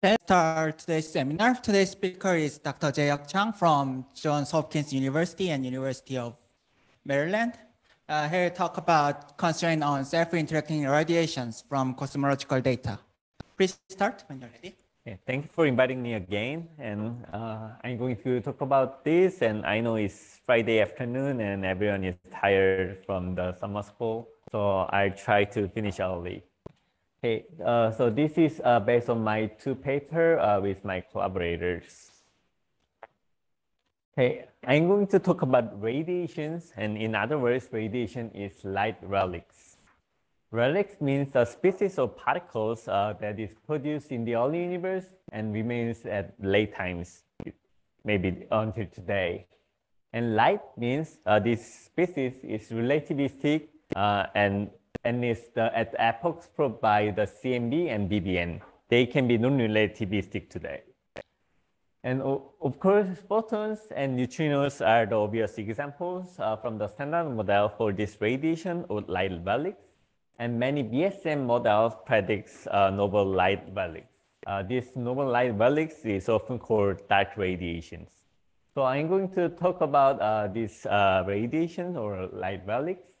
Let's start today's seminar. Today's speaker is Dr. Jae Hyeok Chang from Johns Hopkins University and University of Maryland. Uh, he'll talk about constraint on self-interacting radiations from cosmological data. Please start when you're ready. Okay, thank you for inviting me again. And uh, I'm going to talk about this. And I know it's Friday afternoon and everyone is tired from the summer school. So I try to finish early. Okay, uh, so this is uh, based on my two paper uh, with my collaborators. Okay, I'm going to talk about radiations, and in other words, radiation is light relics. Relics means a species of particles uh, that is produced in the early universe and remains at late times, maybe until today. And light means uh, this species is relativistic uh, and and is the, at epochs by the CMB and BBN. They can be non-relativistic today. And of course, photons and neutrinos are the obvious examples uh, from the standard model for this radiation or light relics. And many BSM models predicts uh, noble light relics. Uh, this noble light relics is often called dark radiations. So I'm going to talk about uh, these uh, radiations or light relics.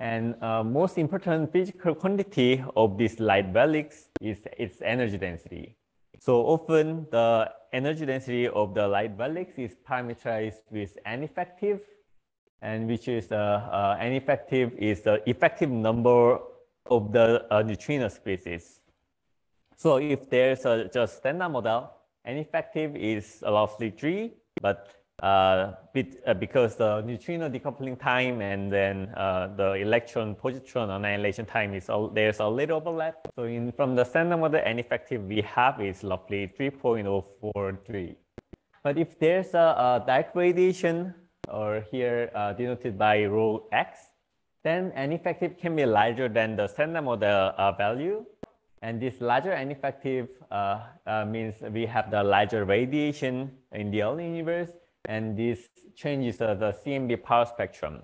And uh, most important physical quantity of this light relics is its energy density. So often the energy density of the light relics is parameterized with N effective, and which is uh, N effective is the effective number of the uh, neutrino species. So if there's a just standard model, N effective is roughly three, but uh, uh, because the neutrino decoupling time and then uh, the electron positron annihilation time is all, there's a little overlap. So in from the standard model, N effective we have is roughly 3.043. But if there's a, a dark radiation, or here uh, denoted by rho x, then N effective can be larger than the standard model uh, value. And this larger N effective uh, means we have the larger radiation in the early universe and this changes uh, the CMB power spectrum.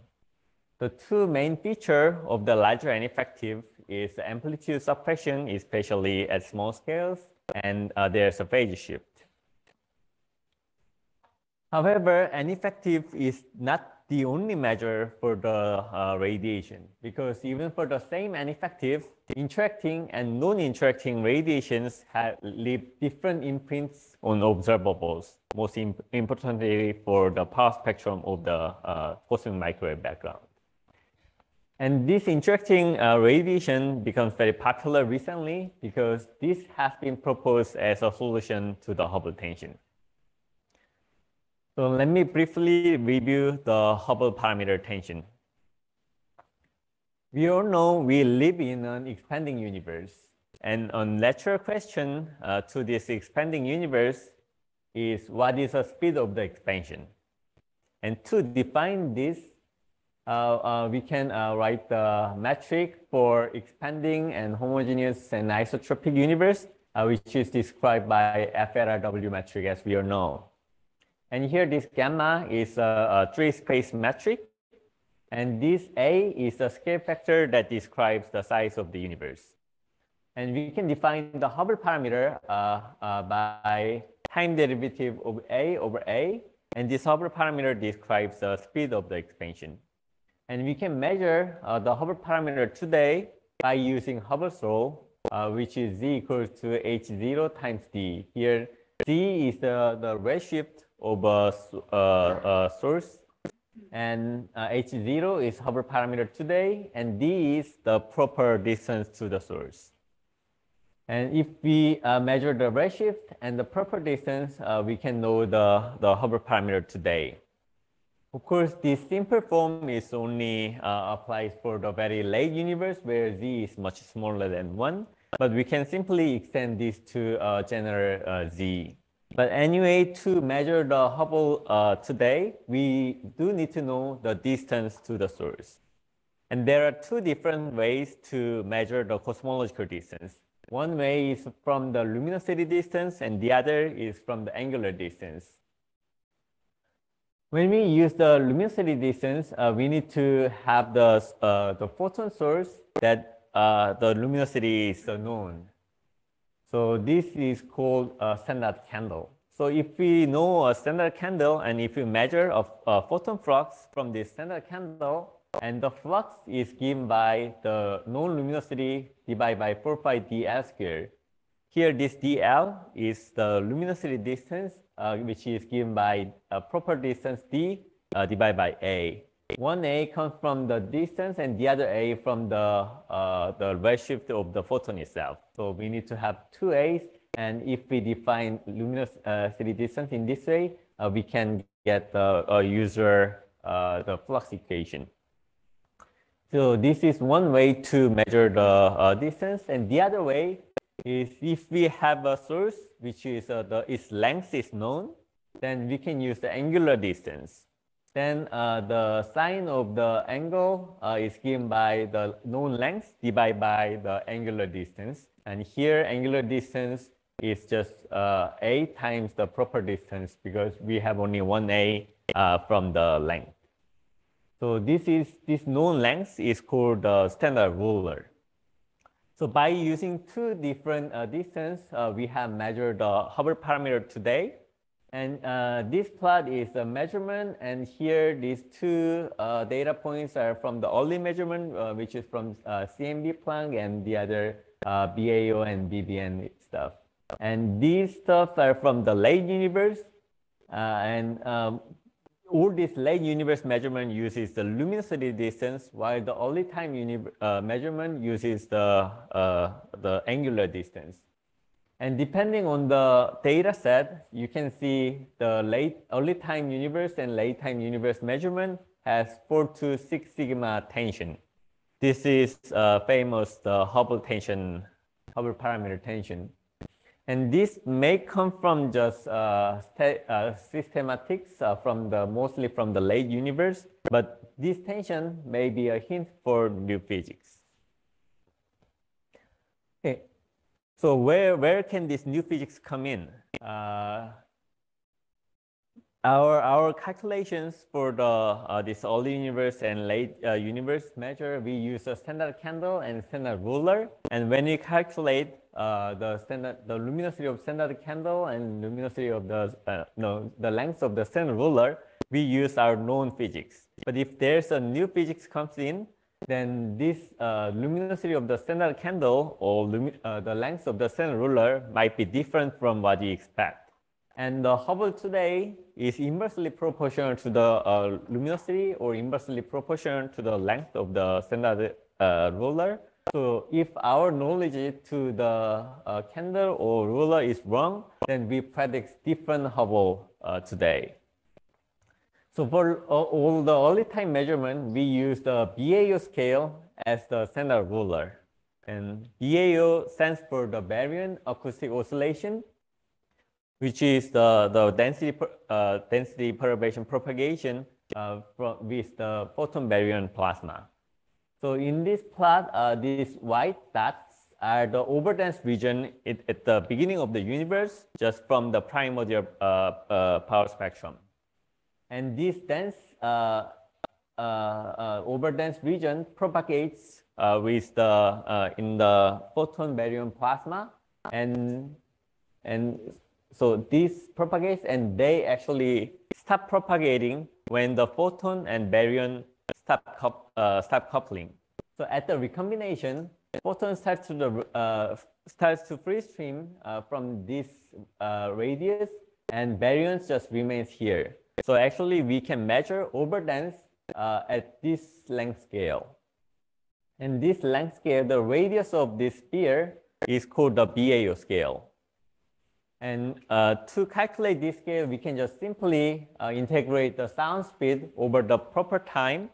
The two main features of the larger N effective is amplitude suppression, especially at small scales, and uh, there's a phase shift. However, N effective is not the only measure for the uh, radiation because even for the same N effective, the interacting and non-interacting radiations have leave different imprints on observables, most imp importantly for the power spectrum of the uh, cosmic microwave background. And this interacting uh, radiation becomes very popular recently because this has been proposed as a solution to the Hubble tension. So let me briefly review the Hubble parameter tension. We all know we live in an expanding universe. And a natural question uh, to this expanding universe is what is the speed of the expansion? And to define this, uh, uh, we can uh, write the metric for expanding and homogeneous and isotropic universe, uh, which is described by FLRW metric as we all know. And here this gamma is a, a three space metric. And this A is a scale factor that describes the size of the universe. And we can define the Hubble parameter uh, uh, by time derivative of A over A. And this Hubble parameter describes the speed of the expansion. And we can measure uh, the Hubble parameter today by using Hubble's law, uh, which is Z equals to H0 times D. Here, D is the, the redshift of a, uh, a source. And uh, H0 is Hubble parameter today, and D is the proper distance to the source. And if we uh, measure the redshift and the proper distance, uh, we can know the, the Hubble parameter today. Of course, this simple form is only uh, applies for the very late universe where Z is much smaller than 1. But we can simply extend this to uh, general uh, Z. But anyway, to measure the Hubble uh, today, we do need to know the distance to the source. And there are two different ways to measure the cosmological distance. One way is from the luminosity distance, and the other is from the angular distance. When we use the luminosity distance, uh, we need to have the, uh, the photon source that uh, the luminosity is known. So this is called a standard candle. So if we know a standard candle and if we measure a, a photon flux from this standard candle, and the flux is given by the known luminosity divided by 4 pi dl squared. Here, this dl is the luminosity distance, uh, which is given by a proper distance d uh, divided by a. One a comes from the distance and the other a from the, uh, the redshift of the photon itself. So we need to have two a's. And if we define luminosity distance in this way, uh, we can get the uh, user uh, the flux equation. So this is one way to measure the uh, distance. And the other way is if we have a source which is uh, the its length is known, then we can use the angular distance. Then uh, the sine of the angle uh, is given by the known length divided by the angular distance. And here angular distance is just uh, a times the proper distance because we have only one a uh, from the length. So this is this known length is called the standard ruler. So by using two different uh, distance, uh, we have measured the Hubble parameter today. And uh, this plot is a measurement, and here these two uh, data points are from the early measurement, uh, which is from uh, CMB Planck, and the other BAO and BBN stuff. And these stuff are from the late universe, and um, all this late universe measurement uses the luminosity distance, while the early time uh, measurement uses the, uh, the angular distance. And depending on the data set, you can see the late early time universe and late time universe measurement has 4 to 6 sigma tension. This is uh, famous the Hubble tension, Hubble parameter tension. And this may come from just uh, uh, systematics uh, from the mostly from the late universe, but this tension may be a hint for new physics. Okay, so where where can this new physics come in? Uh, our our calculations for the uh, this early universe and late uh, universe measure, we use a standard candle and standard ruler, and when we calculate uh, the standard, the luminosity of standard candle and luminosity of the, uh, no, the length of the standard ruler, we use our known physics. But if there's a new physics comes in, then this uh, luminosity of the standard candle or uh, the length of the standard ruler might be different from what you expect. And the Hubble today is inversely proportional to the uh, luminosity or inversely proportional to the length of the standard uh, ruler. So if our knowledge to the uh, candle or ruler is wrong, then we predict different Hubble uh, today. So for all the early time measurement, we use the BAO scale as the standard ruler. And BAO stands for the baryon acoustic oscillation, which is the, the density, uh, density perturbation propagation uh, from, with the photon baryon plasma. So in this plot, uh, these white dots are the overdense region at, at, the beginning of the universe, just from the primordial uh, uh, power spectrum. And this dense uh, uh, uh, overdense region propagates with the in the photon baryon plasma, and and so this propagates, and they actually stop propagating when the photon and baryon stop, uh, stop coupling. So at the recombination, photon starts to the uh, starts to free stream uh, from this uh, radius, and baryons just remains here. So actually, we can measure overdense uh, at this length scale. And this length scale, the radius of this sphere is called the BAO scale. And uh, to calculate this scale, we can just simply uh, integrate the sound speed over the proper time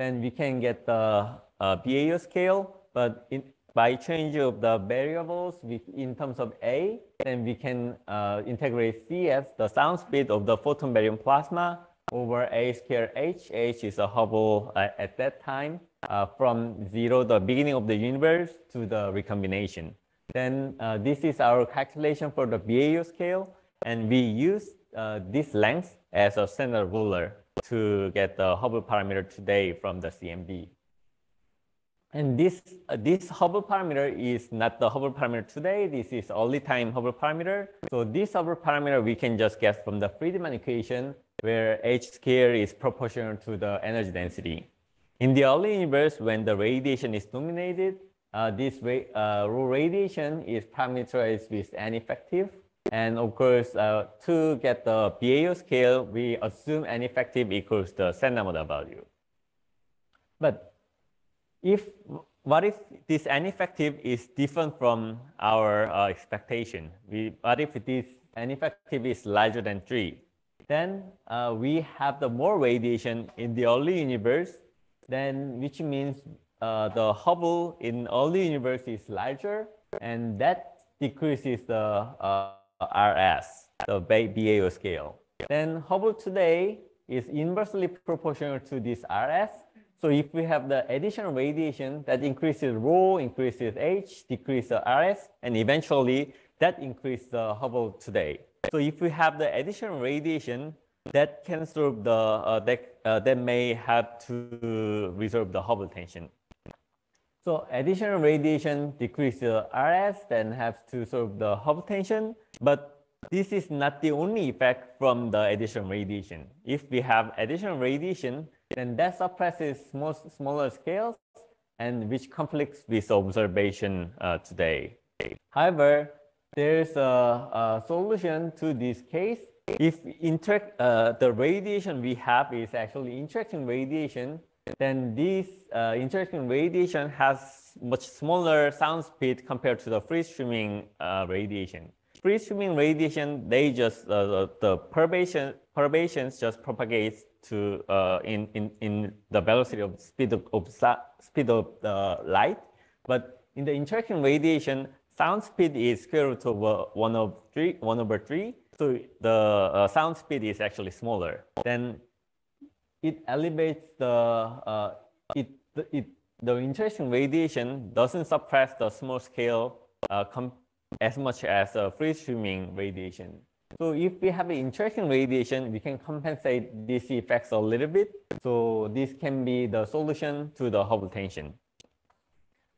then we can get the uh, BAO scale, but in, by change of the variables with, in terms of A, then we can uh, integrate C as the sound speed of the photon baryon plasma over A square H. H is a Hubble uh, at that time uh, from zero, the beginning of the universe, to the recombination. Then uh, this is our calculation for the BAO scale, and we use uh, this length as a standard ruler to get the Hubble parameter today from the CMB. And this, uh, this Hubble parameter is not the Hubble parameter today. This is early time Hubble parameter. So this Hubble parameter we can just get from the Friedmann equation where h scale is proportional to the energy density. In the early universe, when the radiation is dominated, uh, this ra uh, radiation is parameterized with N effective. And of course, uh, to get the BAO scale, we assume N effective equals the standard model value. But if what if this N effective is different from our uh, expectation? We, what if this N effective is larger than 3? Then uh, we have the more radiation in the early universe, then which means uh, the Hubble in early universe is larger, and that decreases the uh, RS, the BAO scale. Then Hubble today is inversely proportional to this RS, so if we have the additional radiation that increases rho, increases H, decreases RS, and eventually that increases the Hubble today. So if we have the additional radiation, that can serve the, uh, that, uh, that may have to resolve the Hubble tension. So additional radiation decreases RS, then has to solve the Hubble tension, but this is not the only effect from the additional radiation. If we have additional radiation, then that suppresses small, smaller scales and which conflicts with observation uh, today. However, there's a, a, solution to this case. If uh, the radiation we have is actually interacting radiation, then this uh, interacting radiation has much smaller sound speed compared to the free streaming uh, radiation. Free streaming radiation, they just, uh, the, the perturbation, perturbations just propagates to uh, in, in, in the velocity of speed of, of speed of the light. But in the interaction radiation, sound speed is square root over one of three, one over three. So the uh, sound speed is actually smaller. Then it elevates the uh, it, it the interaction radiation doesn't suppress the small scale uh, as much as free streaming radiation. So if we have an interaction radiation, we can compensate these effects a little bit. So this can be the solution to the Hubble tension.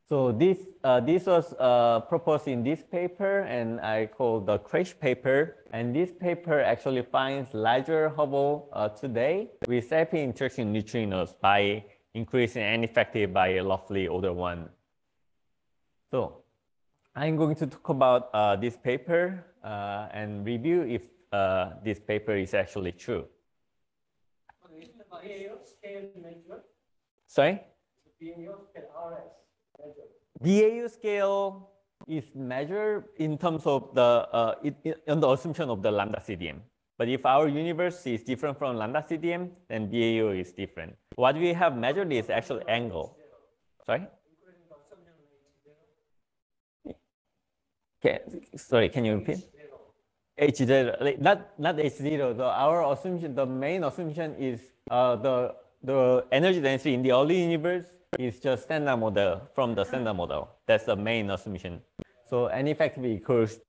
So this, uh, this was uh, proposed in this paper and I call the Kreisch paper. And this paper actually finds larger Hubble uh, today with self-interaction neutrinos by increasing N effective by a roughly order one. So I'm going to talk about uh, this paper uh, and review if uh, this paper is actually true. Sorry? BAO scale is measured in terms of the, uh, on the assumption of the lambda CDM. But if our universe is different from lambda CDM, then BAO is different. What we have measured is actual angle. Sorry? Okay, sorry, can you repeat? H0, not not H0. The, our assumption, the main assumption is uh, the the energy density in the early universe is just standard model from the standard model. That's the main assumption. So N effective equals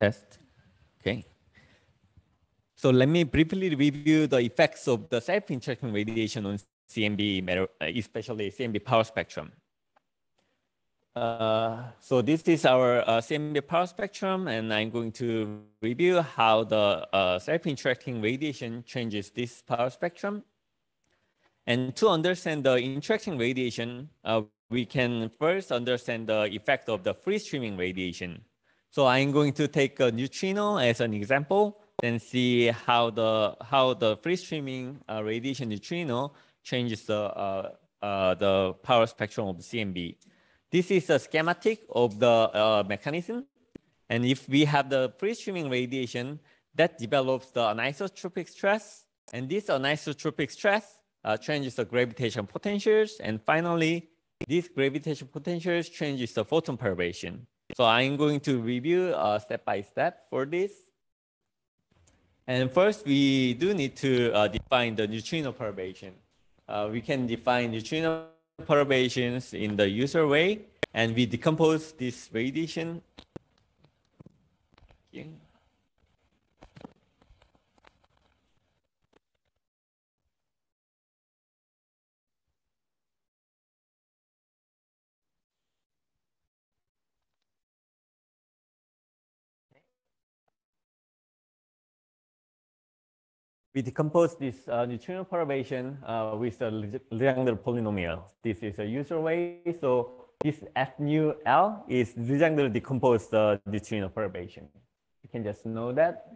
Test. Okay. So let me briefly review the effects of the self-interacting radiation on CMB, especially CMB power spectrum. Uh, so this is our uh, CMB power spectrum, and I'm going to review how the uh, self-interacting radiation changes this power spectrum. And to understand the interacting radiation, uh, we can first understand the effect of the free streaming radiation. So I'm going to take a neutrino as an example, and see how the how the free streaming uh, radiation neutrino changes the uh, uh, the power spectrum of CMB. This is a schematic of the uh, mechanism. And if we have the free streaming radiation, that develops the anisotropic stress. And this anisotropic stress uh, changes the gravitation potentials. And finally, this gravitation potentials changes the photon perturbation. So I'm going to review uh, step by step for this. And first, we do need to uh, define the neutrino perturbation. Uh, we can define neutrino perturbations in the usual way, and we decompose this radiation. We decompose this uh, neutrino perturbation uh, with the Legendre polynomial. This is a usual way. So this F nu L is Legendre decomposed the neutrino perturbation. You can just know that.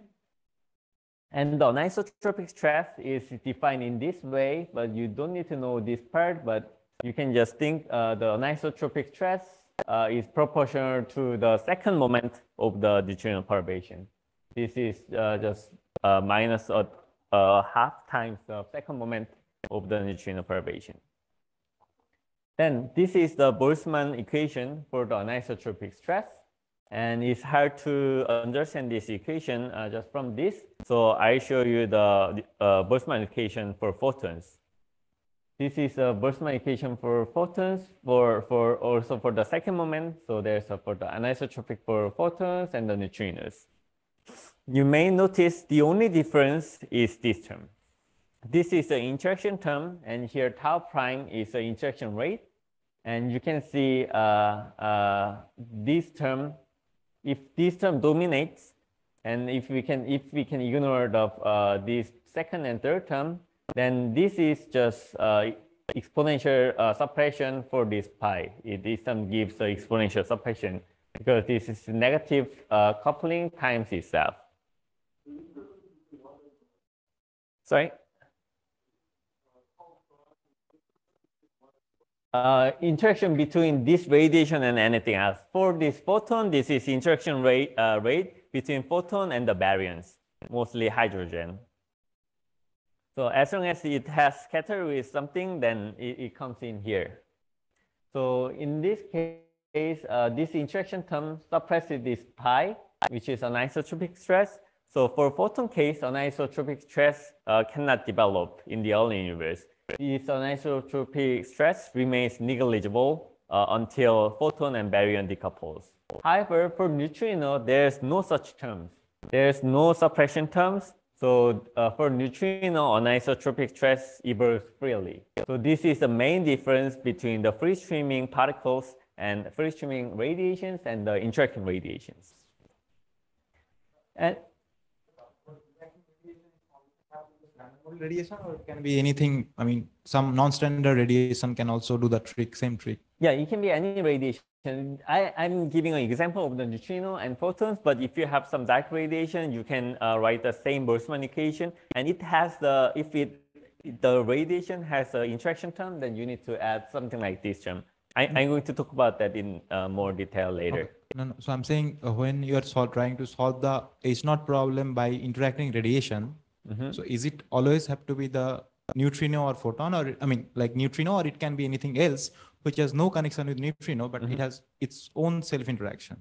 And the anisotropic stress is defined in this way, but you don't need to know this part, but you can just think uh, the anisotropic stress uh, is proportional to the second moment of the neutrino perturbation. This is uh, just uh, minus a uh, half times the second moment of the neutrino perturbation. Then this is the Boltzmann equation for the anisotropic stress. And it's hard to understand this equation uh, just from this. So I show you the uh, Boltzmann equation for photons. This is a Boltzmann equation for photons for, for also for the second moment. So there's a for the anisotropic for photons and the neutrinos you may notice the only difference is this term. This is the interaction term, and here tau prime is the interaction rate. And you can see uh, uh, this term, if this term dominates, and if we can if we can ignore the uh, this second and third term, then this is just uh, exponential uh, suppression for this pi. It, this term gives the exponential suppression because this is negative uh, coupling times itself. Sorry? Uh, interaction between this radiation and anything else. For this photon, this is interaction rate, uh, rate between photon and the baryons, mostly hydrogen. So as long as it has scattered with something, then it, it comes in here. So in this case, uh, this interaction term suppresses this pi, which is an isotropic stress, so for photon case, anisotropic stress uh, cannot develop in the early universe. This anisotropic stress remains negligible uh, until photon and baryon decouples. However, for neutrino, there's no such terms. There's no suppression terms. So uh, for neutrino, anisotropic stress evolves freely. So this is the main difference between the free streaming particles and free streaming radiations and the interacting radiations. And radiation or it can be anything i mean some non-standard radiation can also do the trick same trick yeah it can be any radiation I, i'm giving an example of the neutrino and photons but if you have some dark radiation you can uh, write the same boltzmann equation and it has the if it the radiation has an interaction term then you need to add something like this term I, am going to talk about that in uh, more detail later. Okay. No, no. So I'm saying uh, when you are trying to solve the H naught problem by interacting radiation, Mm-hmm. So is it always have to be the neutrino or photon or I mean like neutrino or it can be anything else which has no connection with neutrino, but mm-hmm. it has its own self interaction.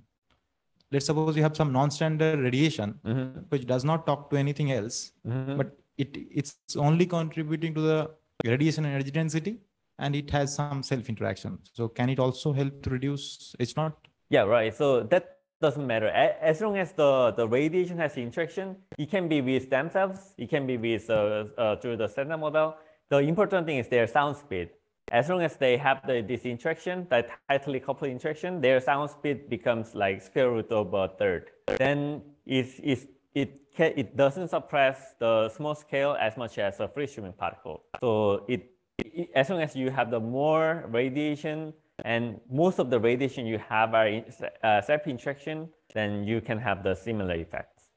Let's suppose you have some non-standard radiation mm-hmm. which does not talk to anything else, mm-hmm. but it it's only contributing to the radiation energy density and it has some self interaction. So can it also help to reduce It's not? Yeah, right. So that doesn't matter. As long as the, the radiation has interaction, it can be with stem cells, it can be with uh, uh, through the standard model. The important thing is their sound speed. As long as they have the, this interaction, that tightly coupled interaction, their sound speed becomes like square root of a third. Then it's, it's, it, can, it doesn't suppress the small scale as much as a free streaming particle. So it, it, as long as you have the more radiation and most of the radiation you have are in, uh, self-interaction, then you can have the similar effects.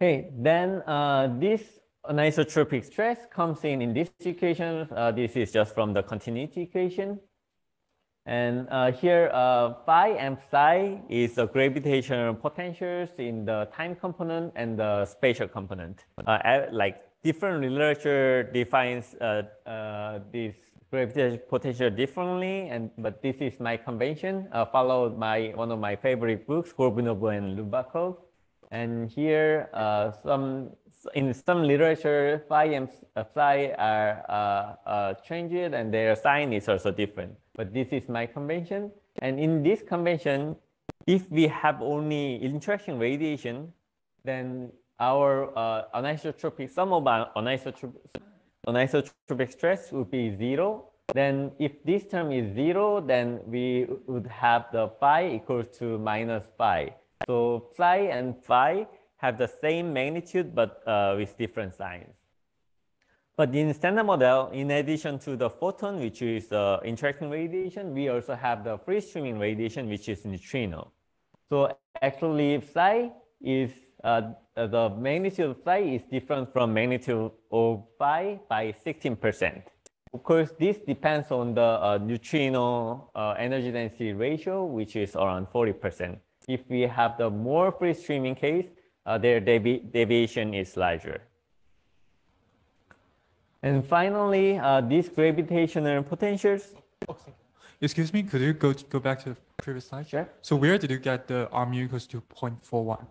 Okay, then uh, this anisotropic stress comes in in this equation. Uh, this is just from the continuity equation. And uh, here, uh, phi and psi is the gravitational potentials in the time component and the spatial component. Uh, like different literature defines uh, uh, this gravitational potential differently, and but this is my convention, uh, followed by one of my favorite books, Gorbunov and Rubakov. And here, some in some literature, phi and psi are changed, and their sign is also different but this is my convention. And in this convention, if we have only interaction radiation, then our uh, anisotropic, sum of anisotropic, anisotropic stress would be zero. Then if this term is zero, then we would have the phi equals to minus phi. So psi and phi have the same magnitude, but uh, with different signs. But in standard model, in addition to the photon, which is uh, interacting radiation, we also have the free streaming radiation, which is neutrino. So actually, psi is the magnitude of psi is different from magnitude of phi by 16%. Of course, this depends on the uh, neutrino uh, energy density ratio, which is around 40%. If we have the more free streaming case, uh, their devi deviation is larger. And finally, uh, these gravitational potentials. Excuse me, could you go go back to the previous slide? Sure. So where did you get the RMU equals to 0.41?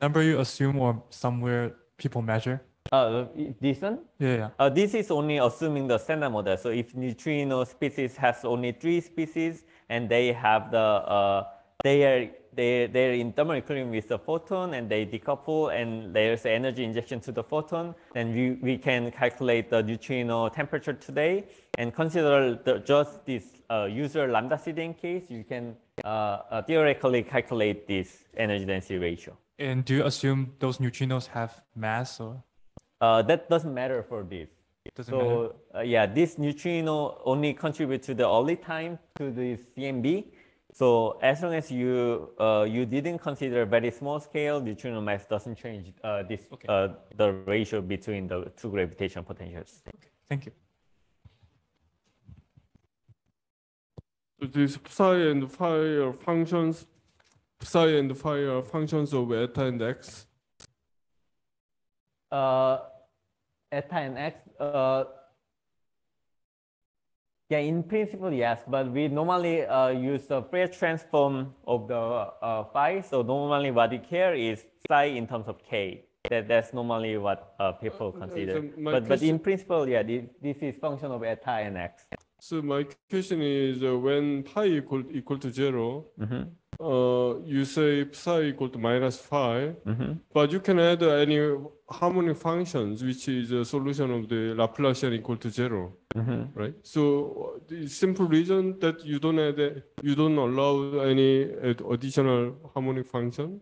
Number you assume or somewhere people measure? Uh, this one? Yeah, yeah. Uh, this is only assuming the standard model. So if neutrino species has only three species and they have the, uh, they are they, they're in thermal equilibrium with the photon and they decouple and there's energy injection to the photon, then we, we can calculate the neutrino temperature today and consider the, just this uh, user lambda CDM case, you can uh, uh, theoretically calculate this energy density ratio. And do you assume those neutrinos have mass or? Uh, that doesn't matter for this. Doesn't so uh, yeah, this neutrino only contribute to the early time to the CMB, so as long as you uh, you didn't consider very small scale, neutrino mass doesn't change uh, this Okay. uh, the ratio between the two gravitational potentials. Okay, thank you. So these psi and phi are functions, psi and phi are functions of eta and x. Uh, eta and x. Uh, yeah, in principle, yes, but we normally uh, use the Fourier transform of the uh, phi. So normally what we care is psi in terms of k. That, that's normally what uh, people Uh, consider. so but, but in principle, yeah, this, this is function of eta and x. So my question is uh, when pi equal equal to 0 Mhm, uh, you say psi equal to minus phi, mhm. but you can add any harmonic functions, which is a solution of the Laplacian equal to zero, Mhm. right? So the simple reason that you don't add, you don't allow any additional harmonic function.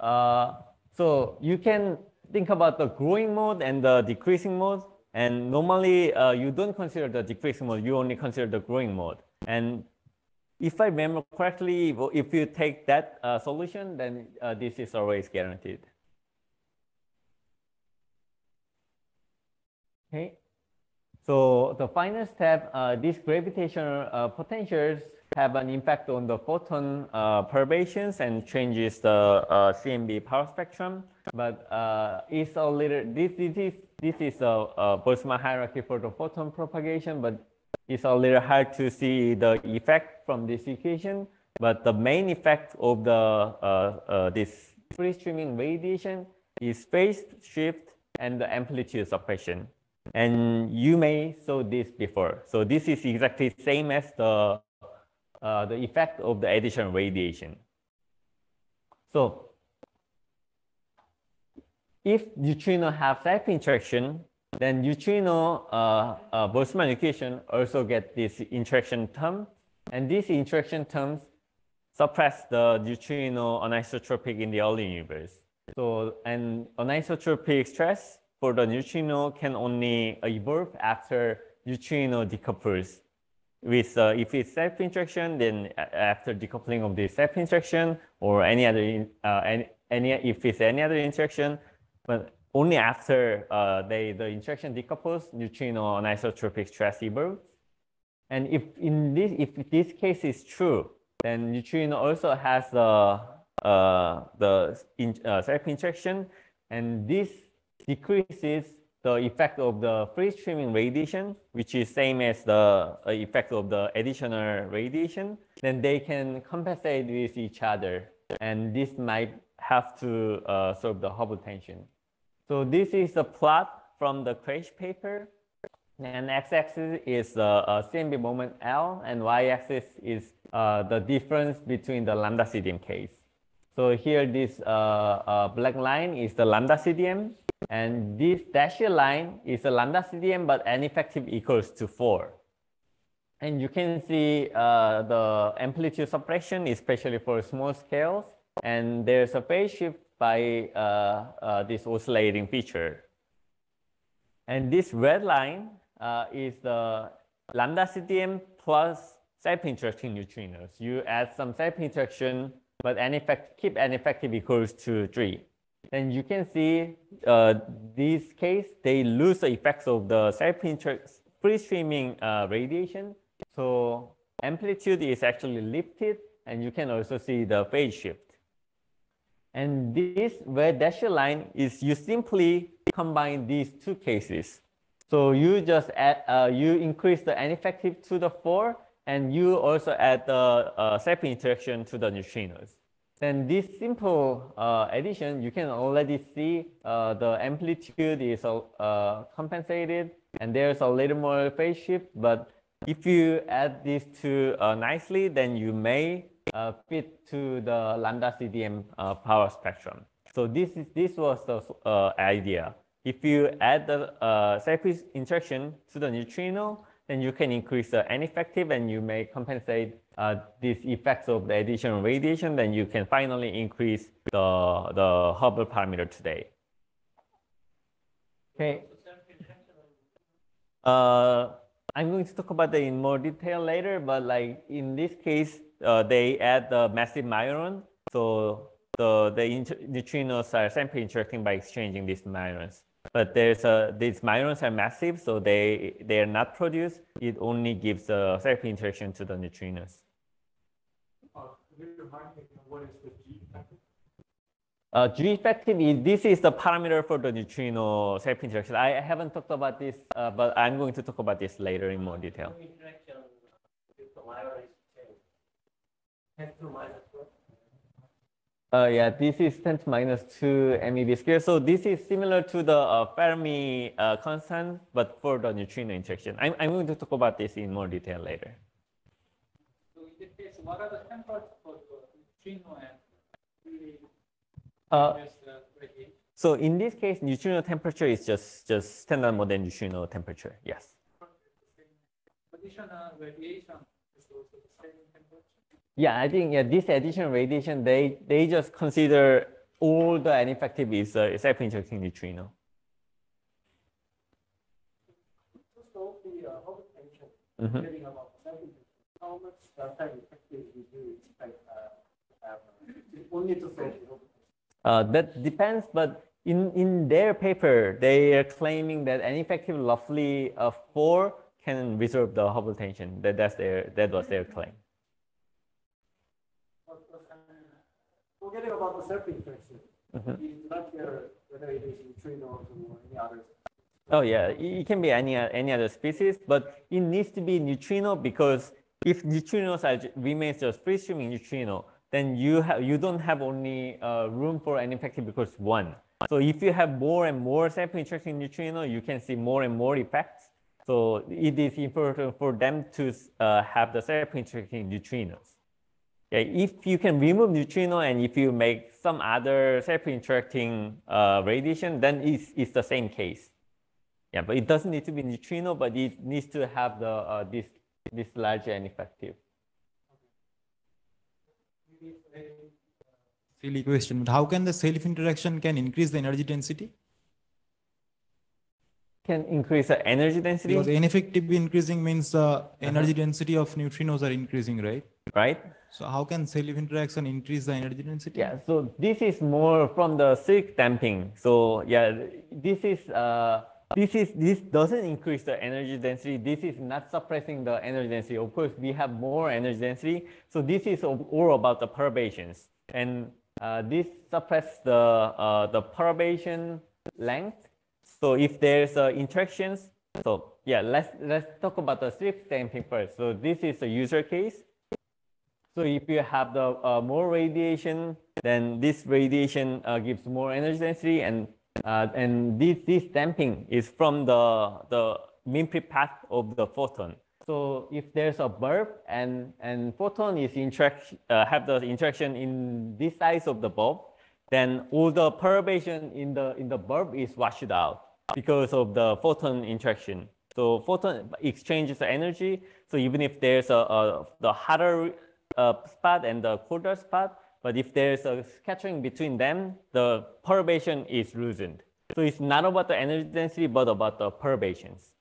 Uh, so you can think about the growing mode and the decreasing mode. And normally uh, you don't consider the decreasing mode, you only consider the growing mode. And if I remember correctly, if you take that uh, solution, then uh, this is always guaranteed. Okay. So the final step, uh, these gravitational uh, potentials have an impact on the photon uh, perturbations and changes the uh, CMB power spectrum. But it's a little, this, this is, this is a, a Boltzmann hierarchy for the photon propagation, but it's a little hard to see the effect from this equation. But the main effect of the, uh, uh, this free streaming radiation is phase shift and the amplitude suppression. And you may saw this before. So this is exactly same as the, uh, the effect of the additional radiation. So if neutrino have self-interaction, then neutrino uh, uh, Boltzmann equation also get this interaction term. And these interaction terms suppress the neutrino anisotropic in the early universe. So, and anisotropic stress for the neutrino can only evolve after neutrino decouples with uh, if it's self interaction, then after decoupling of the self interaction or any other uh, any, any if it's any other interaction, but only after uh, they the interaction decouples, neutrino anisotropic stress evolves. And if in this if this case is true, then neutrino also has the uh, the in, uh, self interaction, and this decreases the effect of the free streaming radiation, which is same as the uh, effect of the additional radiation, then they can compensate with each other. And this might have to uh, solve the Hubble tension. So this is a plot from the Kreisch paper. And x-axis is the uh, CMB moment L, and y-axis is uh, the difference between the lambda CDM case. So here, this uh, uh, black line is the lambda CDM, and this dashed line is a lambda CDM, but n effective equals to 4. And you can see uh, the amplitude suppression, especially for small scales, and there's a phase shift by uh, uh, this oscillating feature. And this red line uh, is the lambda CDM plus self-interacting neutrinos. You add some self-interaction, but n effect, keep n effective equals to 3. Then you can see uh, this case, they lose the effects of the self-interact free streaming uh, radiation. So amplitude is actually lifted, and you can also see the phase shift. And this red dashed line is you simply combine these two cases. So you just add, uh, you increase the N effective to the four, and you also add the uh, interaction to the neutrinos. Then this simple uh, addition, you can already see uh, the amplitude is uh, compensated, and there's a little more phase shift. But if you add these two uh, nicely, then you may uh, fit to the lambda CDM uh, power spectrum. So this is this was the uh, idea. If you add the uh, interaction to the neutrino, then you can increase the N effective and you may compensate uh, these effects of the additional radiation, then you can finally increase the, the Hubble parameter today. Okay. Uh, I'm going to talk about that in more detail later, but like in this case, uh, they add the massive majoron. So the, the neutrinos are simply interacting by exchanging these majorons. But there's a, these majorons are massive, so they, they are not produced. It only gives a self interaction to the neutrinos. Uh, G effective is this is the parameter for the neutrino self interaction. I haven't talked about this, uh, but I'm going to talk about this later in more detail. Uh, yeah, this is 10 to minus 2 MeV squared. So this is similar to the uh, Fermi uh, constant, but for the neutrino interaction. I'm, I'm going to talk about this in more detail later. So in this case, what are the temperatures for neutrino and Uh, radiation? so in this case, neutrino temperature is just, just standard model neutrino temperature. Yes. Additional radiation is also the same temperature. Yeah, I think yeah, this additional radiation, they they just consider all the N effective is uh, self-interacting neutrino. To solve the uh, Hubble getting about seven, how much delta effective do you expect to have? Only to solve the Hubble tension. That depends, but in, in their paper, they are claiming that N effective roughly uh, four can resolve the Hubble tension. That that's their that was their claim. But, uh, Forgetting about the self-interaction, you not care whether it is neutrinos or any others. Oh yeah, it can be any any other species, but it needs to be neutrino because if neutrinos are remains just free streaming neutrino, then you have you don't have only uh, room for N effective because one. So if you have more and more self-interacting neutrino, you can see more and more effects. So it is important for them to uh, have the self-interacting neutrinos. Yeah, if you can remove neutrino and if you make some other self-interacting uh, radiation, then it's, it's the same case. Yeah, but it doesn't need to be neutrino, but it needs to have the uh, this this large N effective. Silly question, but how can the self interaction can increase the energy density? can increase the energy density, Because N effective increasing means the energy density of neutrinos are increasing, right? right? So how can self interaction increase the energy density? Yeah, so this is more from the Silk damping. So yeah, this is uh, this is this doesn't increase the energy density. This is not suppressing the energy density. Of course, we have more energy density. So this is all about the perturbations, and uh, this suppress the uh, the perturbation length. So if there's uh, interactions, so yeah, let's let's talk about the strip damping first. So this is a user case. So if you have the uh, more radiation, then this radiation uh, gives more energy density, and uh, and this this damping is from the the mean free path of the photon. So if there's a bulb and and photon is interact uh, have the interaction in this size of the bulb, then all the perturbation in the in the bulb is washed out because of the photon interaction. So photon exchanges the energy. So even if there's a, a the hotter uh, spot and the colder spot, but if there's a scattering between them, the perturbation is loosened. So it's not about the energy density, but about the perturbations.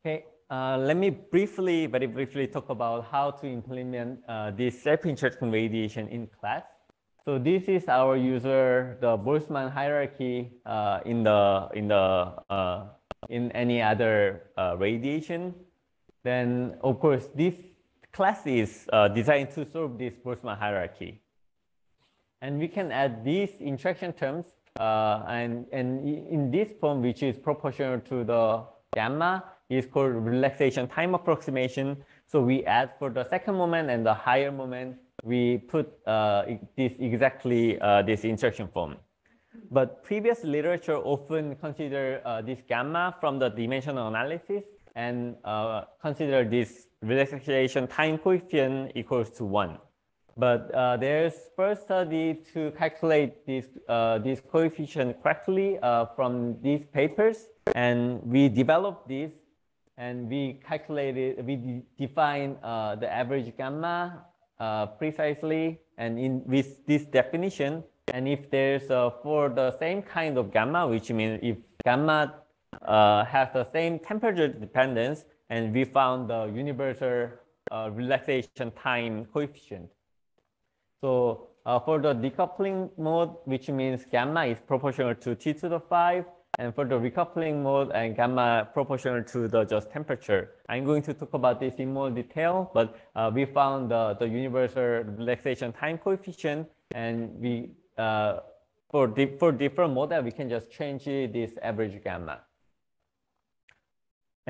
Okay, uh, let me briefly, very briefly talk about how to implement uh, this self-interaction radiation in class. So this is our user, the Boltzmann hierarchy uh, in the in the uh, in any other uh, radiation. Then of course this class is uh, designed to solve this Boltzmann hierarchy, and we can add these interaction terms uh, and and in this form which is proportional to the gamma is called relaxation time approximation. So we add for the second moment and the higher moment, we put uh, this exactly uh, this interaction form. But previous literature often consider uh, this gamma from the dimensional analysis and uh, consider this relaxation time coefficient equals to one. But uh, there's first study to calculate this, uh, this coefficient correctly uh, from these papers. And we developed this and we calculated, we de- define uh, the average gamma uh, precisely and in with this definition. And if there's for the same kind of gamma, which means if gamma uh, has the same temperature dependence, and we found the universal uh, relaxation time coefficient. So uh, for the decoupling mode, which means gamma is proportional to T to the 5, and for the recoupling mode and gamma proportional to the just temperature. I'm going to talk about this in more detail, but uh, we found the, the universal relaxation time coefficient, and we uh, for, di for different model, we can just change this average gamma.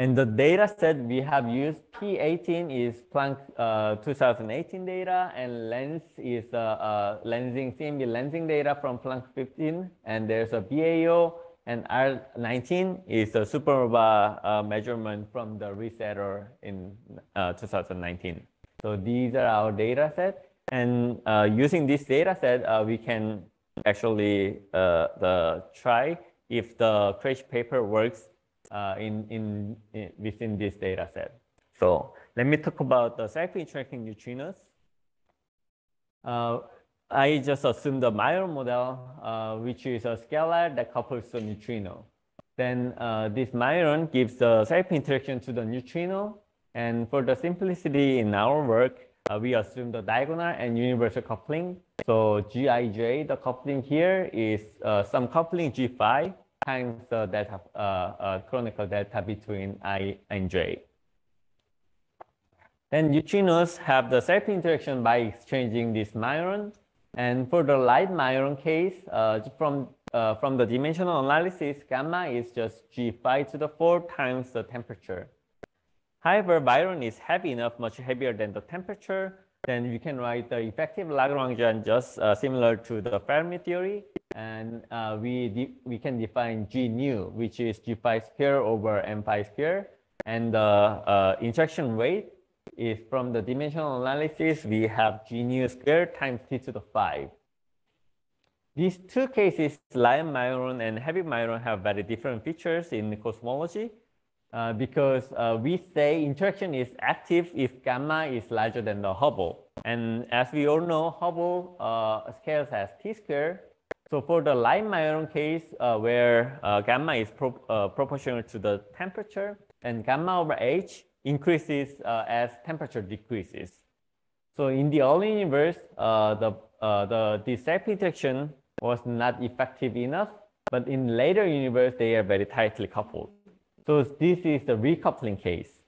And the data set we have used, P18 is Planck uh, 2018 data, and lens is uh, uh, lensing, CMB lensing data from Planck 15, and there's a BAO, and R19 is a supernova uh, measurement from the Riess et al. in uh, 2019. So these are our data set, and uh, using this data set, we can actually the try if the Kreisch paper works uh, in, in, in within this data set. So let me talk about the self-interacting neutrinos. Uh, I just assumed the Majoron model, uh, which is a scalar that couples the neutrino. Then uh, this Majoron gives the self-interaction to the neutrino. And for the simplicity in our work, uh, we assume the diagonal and universal coupling. So Gij, the coupling here is uh, some coupling G times the delta, uh, uh, Kronecker delta between I and J. Then neutrinos have the self-interaction by exchanging this Majoron. And for the light Majoron case, uh, from, uh, from the dimensional analysis, gamma is just G phi to the 4 times the temperature. However, Majoron is heavy enough, much heavier than the temperature, then you can write the effective Lagrangian just uh, similar to the Fermi theory. And uh, we, we can define G nu, which is G phi square over M phi square. And the uh, interaction rate is from the dimensional analysis, we have G nu square times T to the 5. These two cases, light Majoron and heavy Majoron, have very different features in cosmology. Uh, because uh, we say interaction is active if gamma is larger than the Hubble. And as we all know, Hubble uh, scales as t squared. So for the light Majoron case, uh, where uh, gamma is pro uh, proportional to the temperature, and gamma over h increases uh, as temperature decreases. So in the early universe, uh, the uh, the the interaction was not effective enough, but in later universe they are very tightly coupled. So this is the recoupling case.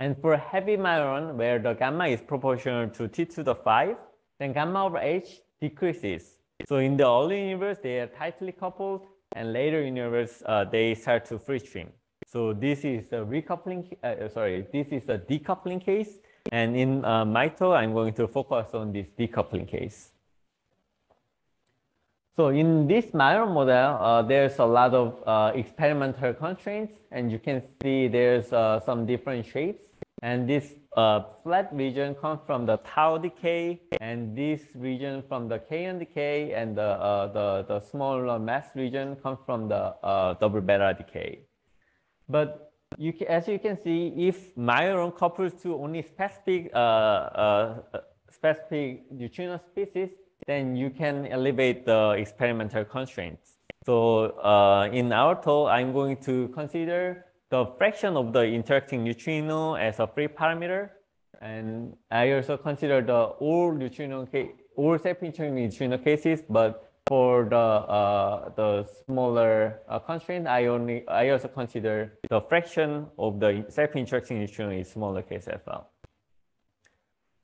And for heavy Majoron, where the gamma is proportional to t to the 5, then gamma over h decreases. So in the early universe, they are tightly coupled, and later universe, uh, they start to free stream. So this is a recoupling, uh, sorry, this is a decoupling case. And in uh, my talk, I'm going to focus on this decoupling case. So in this Majoron model, uh, there's a lot of uh, experimental constraints, and you can see there's uh, some different shapes. And this uh, flat region comes from the tau decay, and this region from the kaon decay, and the, uh, the, the smaller mass region comes from the uh, double beta decay. But you can, as you can see, if Majoron couples to only specific, specific neutrino species, then you can elevate the experimental constraints. So uh, in our talk, I'm going to consider the fraction of the interacting neutrino as a free parameter. And I also consider the all neutrino case, all self-interacting neutrino cases, but for the uh, the smaller uh, constraint, I only I also consider the fraction of the self-interacting neutrino in smaller case as well.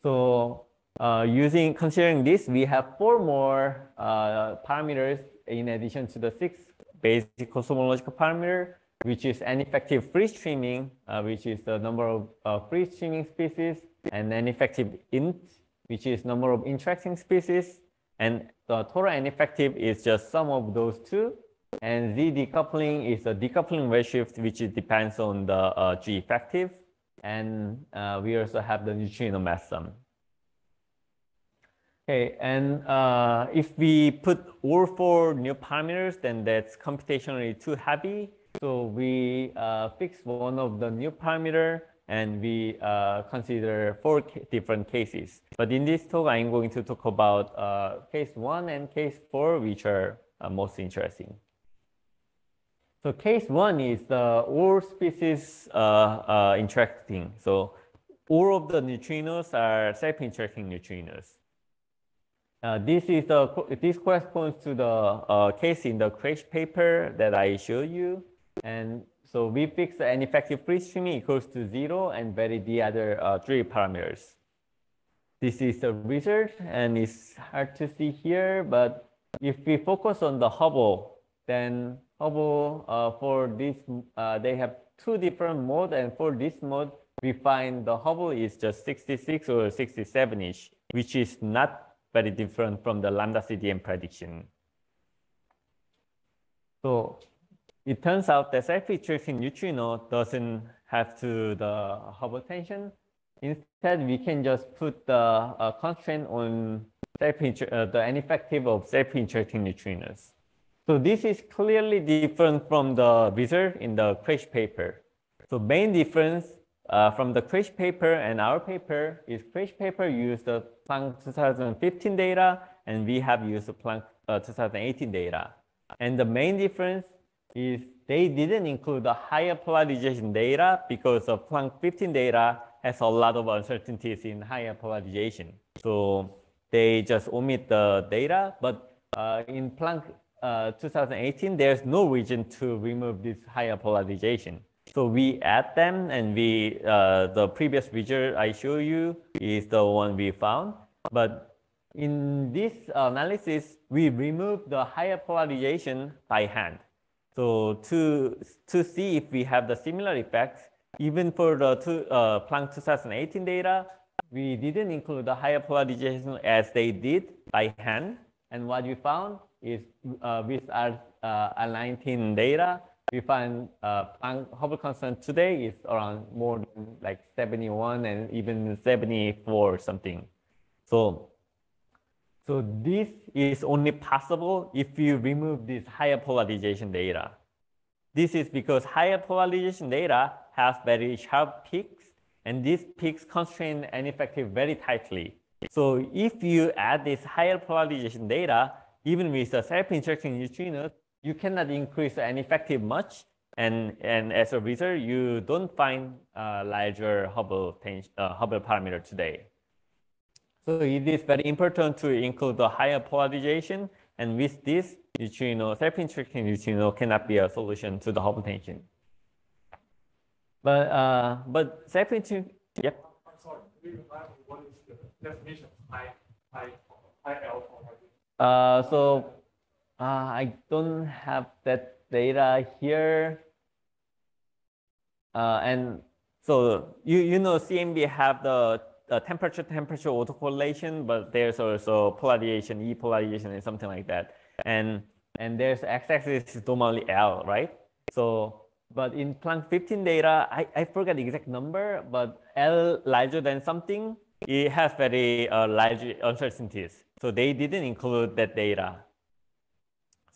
So uh, using considering this, we have four more uh, parameters in addition to the six basic cosmological parameter, which is N effective free streaming, uh, which is the number of uh, free streaming species, and N effective int, which is number of interacting species, and the total N effective is just sum of those two. And Z decoupling is a decoupling redshift, which depends on the uh, G effective. And uh, we also have the neutrino mass sum. Okay, and uh, if we put all four new parameters, then that's computationally too heavy. So we uh, fix one of the new parameter and we uh, consider four different cases. But in this talk, I'm going to talk about uh, case one and case four, which are uh, most interesting. So case one is the all species uh, interacting. So all of the neutrinos are self-interacting neutrinos. Uh, this is the this corresponds to the uh, case in the Kreisch paper that I showed you, and so we fix the effective free streaming equals to zero and vary the other uh, three parameters. This is the result, and it's hard to see here, but if we focus on the Hubble, then Hubble uh, for this uh, they have two different modes, and for this mode we find the Hubble is just 66 or 67ish, which is not very different from the lambda CDM prediction. So it turns out that self-interacting neutrino doesn't have to the Hubble tension. Instead, we can just put the uh, constraint on self uh, the N effective of self-interacting neutrinos. So this is clearly different from the result in the Kreisch paper. So main difference uh, from the Kreisch paper and our paper is Kreisch paper used the Planck 2015 data and we have used the Planck uh, 2018 data. And the main difference is they didn't include the higher polarization data because the Planck 15 data has a lot of uncertainties in higher polarization. So they just omit the data, but uh, in Planck uh, 2018, there's no reason to remove this higher polarization. So we add them and we, uh, the previous result I show you is the one we found. But in this analysis, we remove the higher polarization by hand. So to, to see if we have the similar effects, even for the two, uh, Planck 2018 data, we didn't include the higher polarization as they did by hand. And what we found is uh, with our uh, R19 data, we find uh, Hubble constant today is around more than like 71 and even 74 or something. So, so this is only possible if you remove this higher polarization data. This is because higher polarization data has very sharp peaks and these peaks constrain N effective very tightly. So if you add this higher polarization data, even with the self-interacting neutrinos, you cannot increase N effective much. And, and as a result, you don't find uh, larger Hubble, uh, Hubble parameter today. So it is very important to include the higher polarization. And with this, neutrino, self-interacting neutrino cannot be a solution to the Hubble tension. But, uh, but self-interacting, yep. I'm sorry, do you remind me what is the definition of I, I, IL polarization? Uh, so uh, I don't have that data here. Uh, and so you, you know CMB have the, the temperature temperature autocorrelation, but there's also polarization, E polarization and something like that. And and there's x-axis is normally L, right? So but in Planck 15 data, I, I forget the exact number, but L larger than something, it has very uh, large uncertainties. So they didn't include that data.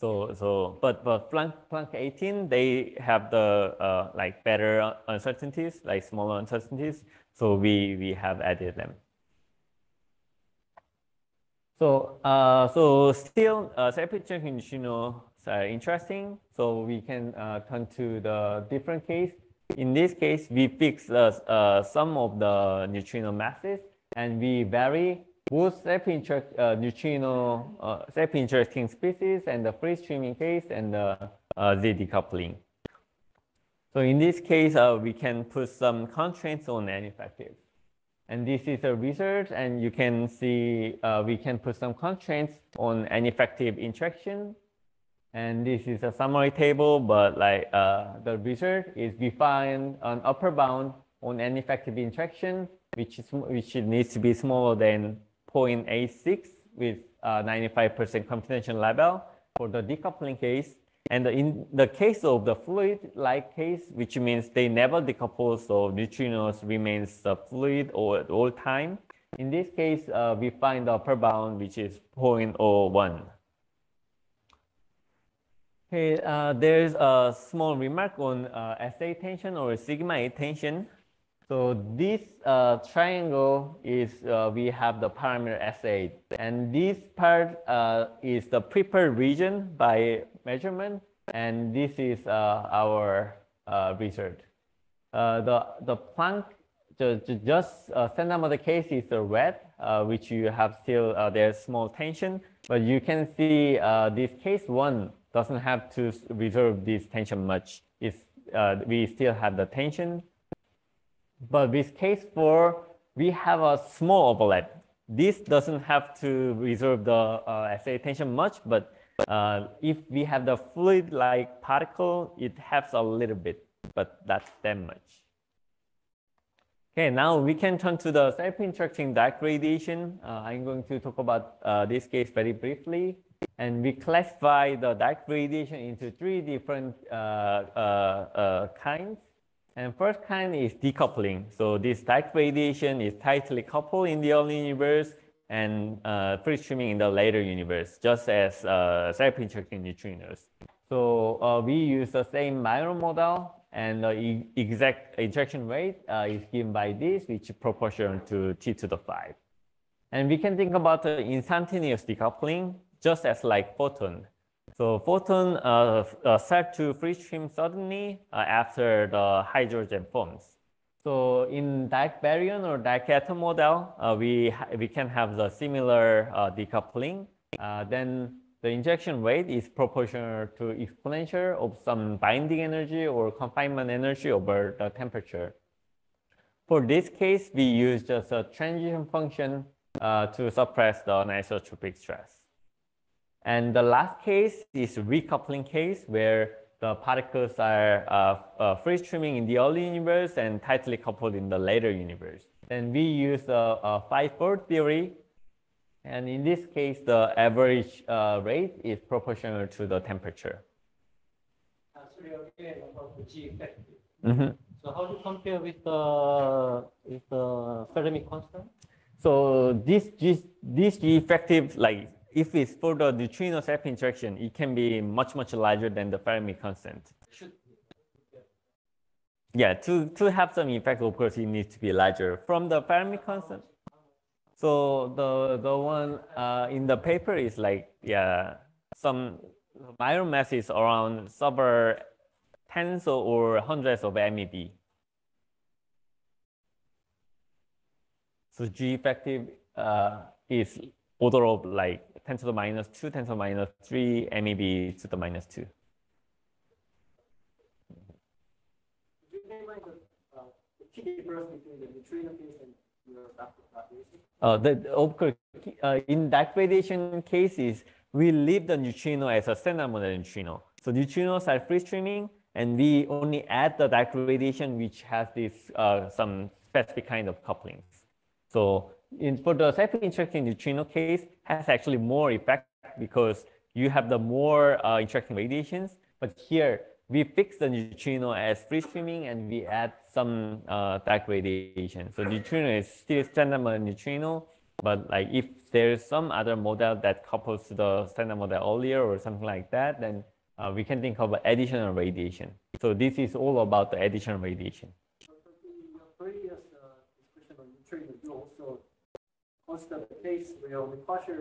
So, so but, but Planck, Planck 18, they have the uh, like better uncertainties, like smaller uncertainties. So we, we have added them. So, uh, so still, uh, separate neutrino are interesting. So we can uh, turn to the different case. In this case, we fix uh, uh, some of the neutrino masses and we vary both self-interact uh, neutrino uh, self-interacting species and the free streaming case and the uh, Z decoupling. So in this case, uh, we can put some constraints on N effective. And this is a research, and you can see uh, we can put some constraints on N effective interaction. And this is a summary table, but like uh, the research is we find an upper bound on N effective interaction, which is which needs to be smaller than 0.86 with 95% confidence level for the decoupling case. And in the case of the fluid-like case, which means they never decouple, so neutrinos remains uh, fluid all, at all time. In this case, uh, we find the upper bound, which is 0.01. Okay, uh, there's a small remark on uh, S8 tension or sigma 8 tension. So this uh, triangle is, uh, we have the parameter S8. And this part uh, is the prepared region by measurement. And this is uh, our uh, result. Uh, the, the Planck, ju ju just standard model case is the red, which you have still, there's small tension. But you can see this case one doesn't have to reserve this tension much. It's, we still have the tension but with case four, we have a small overlap. This doesn't have to reserve the uh, S8 tension much, but uh, if we have the fluid-like particle, it helps a little bit, but that's that much. Okay, now we can turn to the self-interacting dark radiation. Uh, I'm going to talk about uh, this case very briefly. And we classify the dark radiation into three different uh, uh, uh kinds. And first kind is decoupling. So this dark radiation is tightly coupled in the early universe and uh, free streaming in the later universe, just as uh, self-interacting neutrinos. So uh, we use the same Majoron model and the exact injection rate uh, is given by this, which is proportional to T to the 5. And we can think about the instantaneous decoupling just as like photon. So photon uh, uh, start to free stream suddenly uh, after the hydrogen forms. So in dark baryon or dark atom model, uh, we, we can have the similar uh, decoupling. Uh, then the injection rate is proportional to exponential of some binding energy or confinement energy over the temperature. For this case, we use just a transition function to suppress the anisotropic stress. And the last case is recoupling case where the particles are uh, uh, free streaming in the early universe and tightly coupled in the later universe. Then we use a, a phi-four theory. And in this case, the average uh, rate is proportional to the temperature. Sorry, again, about the G effect. Mm -hmm. So how do you compare with the, with the Fermi constant? So this G, this G effective, like if it's for the neutrino self interaction, it can be much, much larger than the Fermi constant. Yeah, to, to have some effect, of course, it needs to be larger. From the Fermi constant, So the the one uh, in the paper is like yeah some minor mass is around several tens or hundreds of MeV. So G effective uh, is order of like 10 to the minus 2, 10 to the minus 3, MeV to the minus 2. Could you name the, uh, the of course, uh, in that radiation cases, we leave the neutrino as a standard model neutrino. So neutrinos are free streaming, and we only add the dark radiation which has this uh, some specific kind of couplings. So in for the self-interacting neutrino case has actually more effect because you have the more uh, interacting radiations. But here we fix the neutrino as free streaming and we add some uh, dark radiation. So neutrino is still standard model neutrino, but like if there's some other model that couples to the standard model earlier or something like that, then uh, we can think of additional radiation. So this is all about the additional radiation. So for the your previous uh, discussion on neutrino, you also consider the case where partial,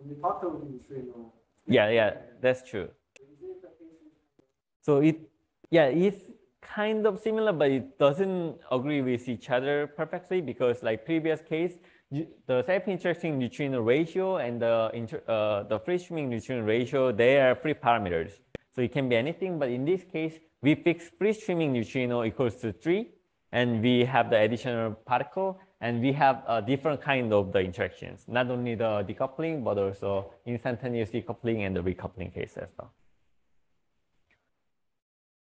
only part of the neutrino. Yeah, yeah, that's true. So it, yeah, it's kind of similar, but it doesn't agree with each other perfectly because like previous case, the self-interacting neutrino ratio and the, inter, uh, the free streaming neutrino ratio, they are free parameters. So it can be anything, but in this case, we fix free streaming neutrino equals to three, and we have the additional particle, and we have a different kind of the interactions, not only the decoupling, but also instantaneous decoupling and the recoupling case as well.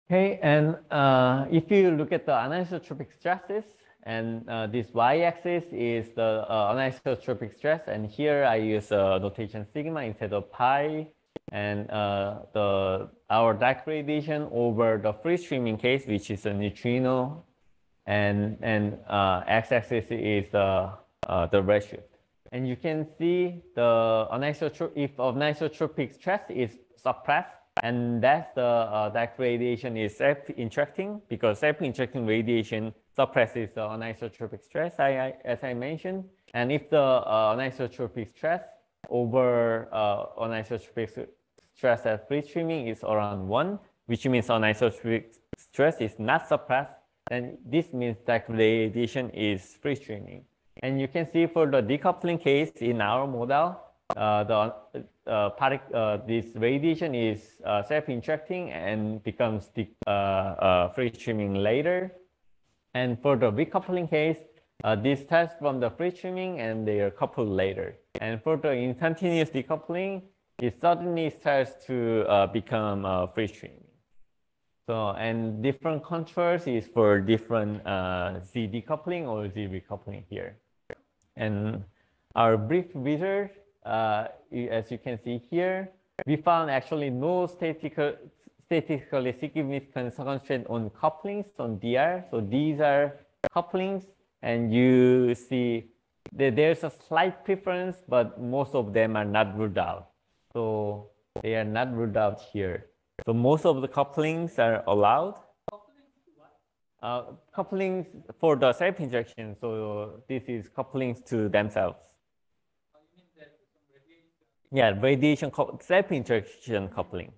Okay, and uh, if you look at the anisotropic stresses, and uh, this y-axis is the uh, anisotropic stress, and here I use uh, notation sigma instead of pi, and uh, the our dark radiation over the free streaming case, which is a neutrino, and and uh, x-axis is the uh, the redshift. And you can see the anisotropic if anisotropic stress is suppressed, and that's the uh, dark radiation is self-interacting because self-interacting radiation suppresses the anisotropic stress, I, I, as I mentioned. And if the uh, anisotropic stress over uh, anisotropic stress at free streaming is around one, which means anisotropic stress is not suppressed, then this means that radiation is free streaming. And you can see for the decoupling case in our model, uh, the uh, uh, this radiation is uh, self-interacting and becomes de- uh, uh, free streaming later. And for the recoupling case, uh, this starts from the free streaming and they are coupled later. And for the instantaneous decoupling, it suddenly starts to become free streaming. So, and different contours is for different uh, Z decoupling or Z recoupling here. And our brief research, uh, as you can see here, we found actually no statistical, statistically significant constraint on couplings on DR. So these are couplings, and you see that there's a slight preference, but most of them are not ruled out. So they are not ruled out here. So most of the couplings are allowed. Uh, couplings for the self-interaction. So this is couplings to themselves. Yeah, radiation self-interaction couplings.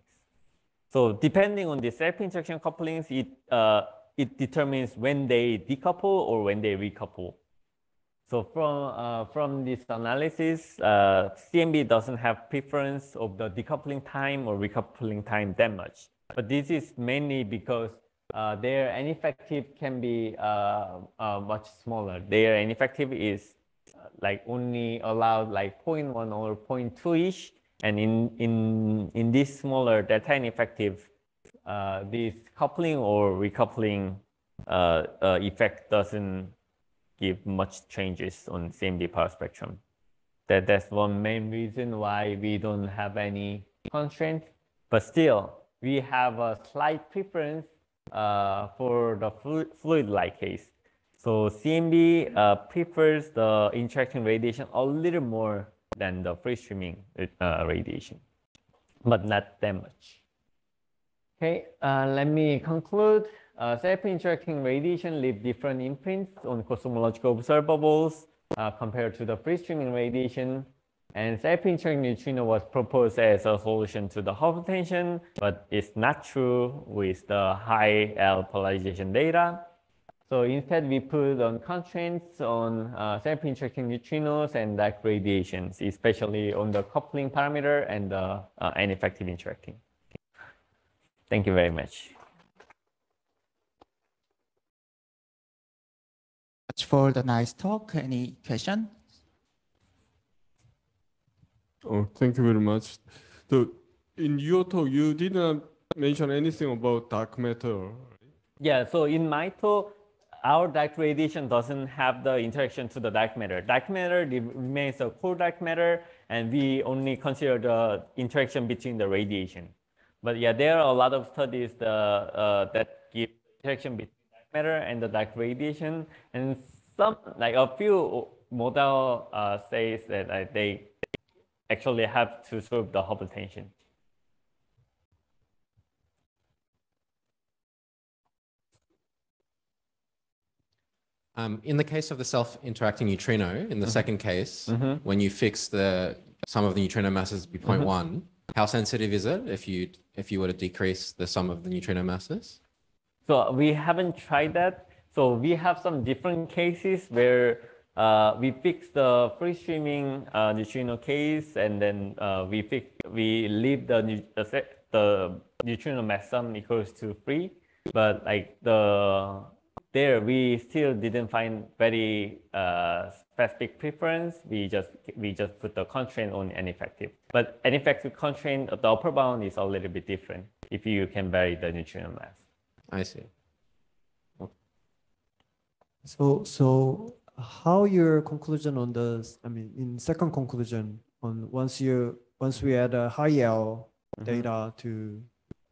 So depending on the self-interaction couplings, it uh, it determines when they decouple or when they recouple. So from uh, from this analysis, uh, CMB doesn't have preference of the decoupling time or recoupling time that much. But this is mainly because uh, their N effective can be uh, uh, much smaller. Their N effective is uh, like only allowed like 0.1 or 0.2 ish, and in in in this smaller delta N effective, this coupling or recoupling effect doesn't give much changes on CMB power spectrum. That that's one main reason why we don't have any constraint. But still, we have a slight preference uh, for the fluid, fluid-like case. So CMB uh, prefers the interacting radiation a little more than the free streaming uh, radiation, but not that much. Okay, uh, let me conclude. Uh, self-interacting radiation leave different imprints on cosmological observables. uh, compared to the free streaming radiation. And self-interacting neutrino was proposed as a solution to the Hubble tension, but it's not true with the high L polarization data. So instead, we put on constraints on uh, self-interacting neutrinos and dark radiations, especially on the coupling parameter and the uh, N effective interacting. Thank you very much. For the nice talk. Any question? Oh, thank you very much. So in your talk, you did not mention anything about dark matter. Yeah, so in my talk, our dark radiation doesn't have the interaction to the dark matter. Dark matter remains a cold dark matter, and we only consider the interaction between the radiation. But yeah, there are a lot of studies the, uh, that give interaction between dark matter and the dark radiation, and some like a few model uh, says that uh, they actually have to solve the Hubble tension. Um, in the case of the self-interacting neutrino, in the Mm-hmm. second case, when you fix the sum of the neutrino masses to be Mm-hmm. 0.1, how sensitive is it if you if you were to decrease the sum of the neutrino masses? So we haven't tried that. So we have some different cases where uh, we fix the free streaming uh, neutrino case, and then uh, we fix we leave the the, the neutrino mass sum equals to free, but like the there we still didn't find very uh, specific preference. We just we just put the constraint on N effective, but N effective constraint the upper bound is a little bit different if you can vary the neutrino mass. I see. So, so how your conclusion on the, I mean, in second conclusion on once you, once we add a high L data to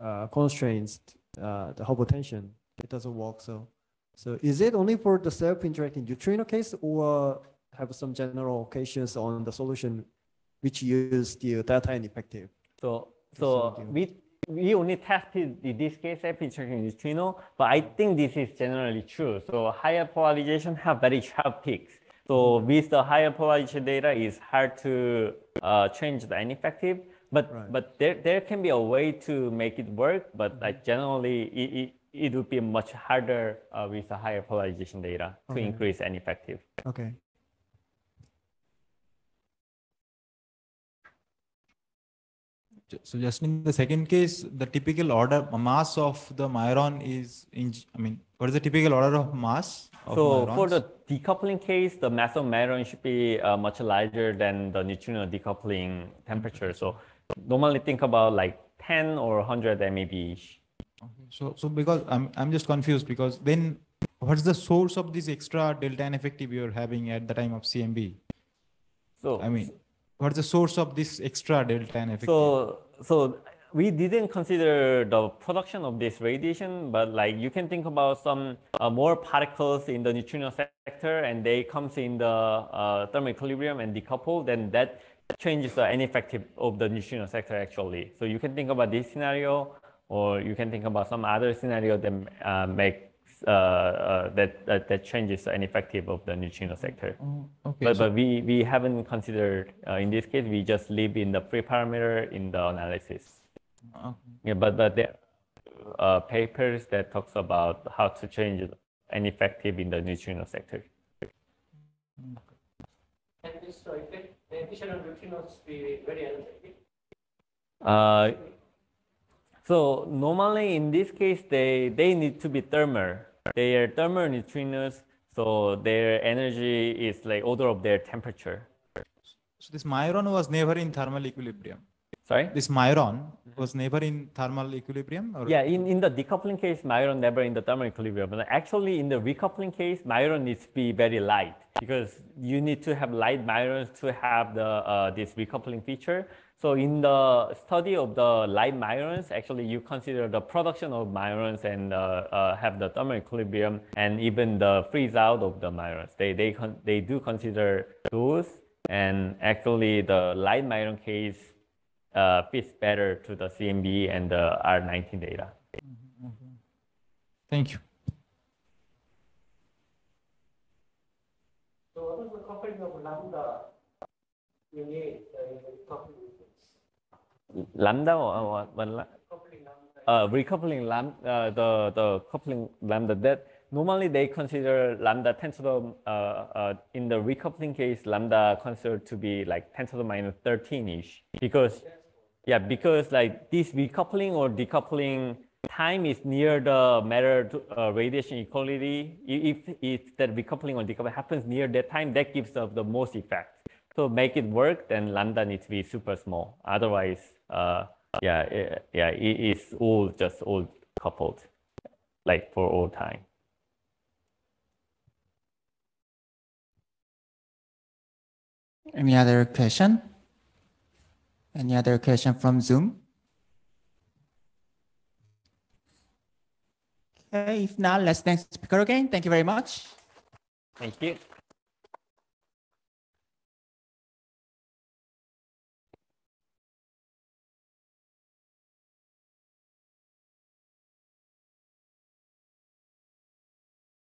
uh, constraints, uh, the Hubble tension, it doesn't work. So, so is it only for the self-interacting neutrino case or have some general occasions on the solution which use the data N effective? So, so we we only tested in this case self-interacting neutrino, but I think this is generally true. So higher polarization have very sharp peaks. So with the higher polarization data, it's hard to uh, change the N effective. But Right. but there there can be a way to make it work. But like generally, it, it, it would be much harder uh, with the higher polarization data to Okay. increase N effective. Okay. So just in the second case, the typical order mass of the majoron is in, I mean, what is the typical order of mass? of So for the decoupling case, the mass of matter should be uh, much larger than the neutrino decoupling temperature. So normally think about like 10 or 100 MeV. -ish. So, so because I'm, I'm just confused because then what's the source of this extra delta N effective you're having at the time of CMB? So I mean, what's the source of this extra delta N effective? so so we didn't consider the production of this radiation, but like you can think about some uh, more particles in the neutrino sector, and they comes in the uh, thermal equilibrium and decouple. Then that changes the N effective of the neutrino sector actually. So you can think about this scenario, or you can think about some other scenario that uh, makes uh, uh, that, that that changes the N effective of the neutrino sector. Oh, okay. But, so- but we, we haven't considered, uh, in this case, we just leave in the free parameter in the analysis. okay. Yeah, but, but there are uh, papers that talks about how to change the N effective in the neutrino sector. And this, so if it, the additional neutrinos be very energetic? So normally in this case, they, they need to be thermal. They are thermal neutrinos, so their energy is like order of their temperature. So this majoron was never in thermal equilibrium. Sorry? This majoron was never in thermal equilibrium or? Yeah, in, in the decoupling case, majoron never in the thermal equilibrium. But actually, in the recoupling case, majoron needs to be very light because you need to have light majorons to have the uh, this recoupling feature. So in the study of the light majorons, actually you consider the production of majorons and uh, uh, have the thermal equilibrium and even the freeze out of the majorons. They they con- they do consider those, and actually the light majoron case uh, fits better to the CMB and the R19 data. Thank you. So what was the couple lambda or what, what uh, recoupling lambda, uh, the, the coupling lambda that normally they consider lambda 10 to the, uh, uh, in the recoupling case, lambda considered to be like 10 to the minus 13-ish because, yeah, because like this recoupling or decoupling time is near the matter uh, radiation equality. If, if that recoupling or decoupling happens near that time, that gives us the most effect. So make it work, then lambda needs to be super small. Otherwise, uh, yeah, i- yeah, it is all just all coupled, like for all time. Any other question? Any other question from Zoom? Okay, if not, let's thank the speaker again. Thank you very much. Thank you.